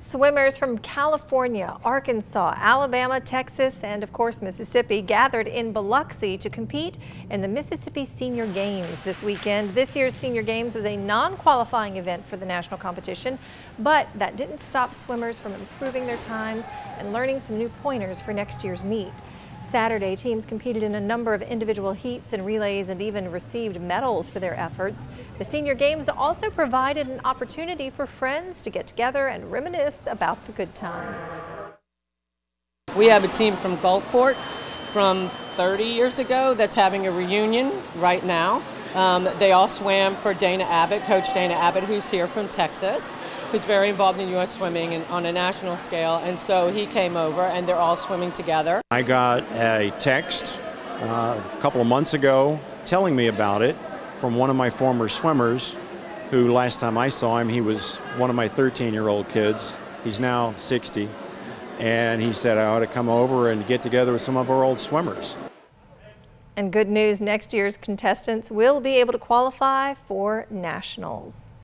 Swimmers from California, Arkansas, Alabama, Texas, and of course Mississippi gathered in Biloxi to compete in the Mississippi Senior Games this weekend. This year's Senior Games was a non-qualifying event for the national competition, but that didn't stop swimmers from improving their times and learning some new pointers for next year's meet. Saturday, teams competed in a number of individual heats and relays and even received medals for their efforts. The Senior Games also provided an opportunity for friends to get together and reminisce about the good times. We have a team from Gulfport from 30 years ago that's having a reunion right now. Um, they all swam for Dana Abbott, Coach Dana Abbott, who's here from Texas who's very involved in U.S. swimming and on a national scale, and so he came over, and they're all swimming together. I got a text uh, a couple of months ago telling me about it from one of my former swimmers, who last time I saw him, he was one of my 13-year-old kids. He's now 60, and he said I ought to come over and get together with some of our old swimmers. And good news, next year's contestants will be able to qualify for nationals.